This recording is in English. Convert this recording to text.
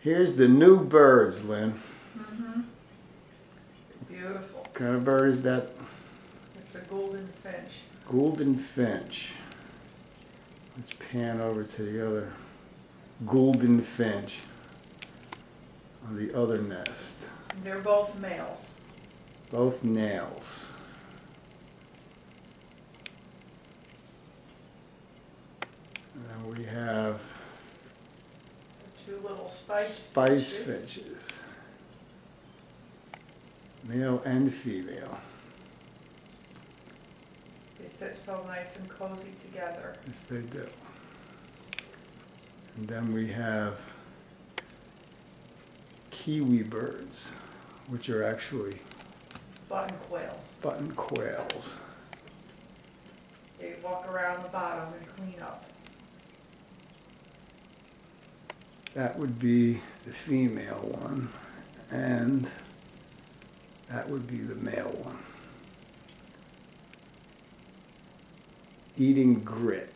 Here's the new birds, Lynn. Mm-hmm. Beautiful. What kind of bird is that? It's a golden finch. Golden finch. Let's pan over to the other golden finch on the other nest. They're both males. Both nails. And then we have little spice. spice finches. finches. Male and female. They sit so nice and cozy together. Yes, they do. And then we have kiwi birds, which are actually Button quails. button quails. They walk around the bottom and clean up. That would be the female one, and that would be the male one. Eating grit.